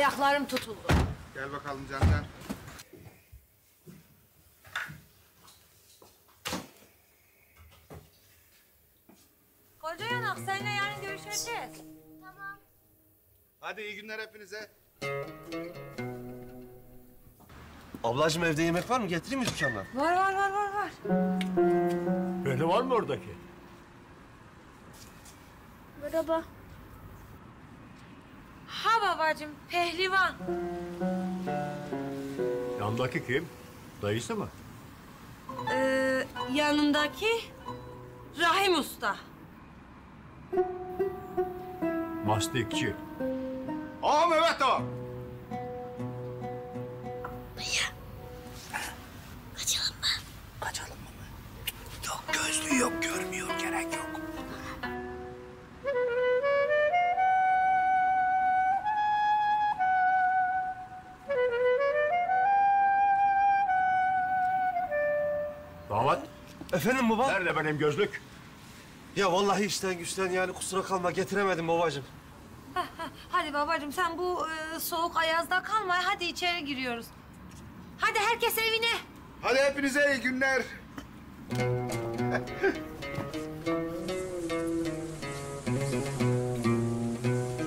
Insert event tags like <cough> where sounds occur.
ayaklarım tutuldu. Gel bakalım Cancan. Koca yanak seninle yarın görüşeceğiz. Hadi iyi günler hepinize. Ablacığım evde yemek var mı? Getireyim mi dükkandan? Var var var var var. Böyle var mı oradaki? Merhaba. Ha babacığım pehlivan. Yandaki kim? Dayısı mı? Ee, yanındaki Rahim Usta. Mastikçi. Aa Mehmet o. Yok gözlüğü yok görmüyor Damat, Efendim baba? nerede benim gözlük? Ya vallahi işten güçten yani kusura kalma getiremedim babacığım. <laughs> Hadi babacığım sen bu e, soğuk ayazda kalma. Hadi içeri giriyoruz. Hadi herkes evine. Hadi hepinize iyi günler.